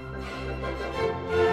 Música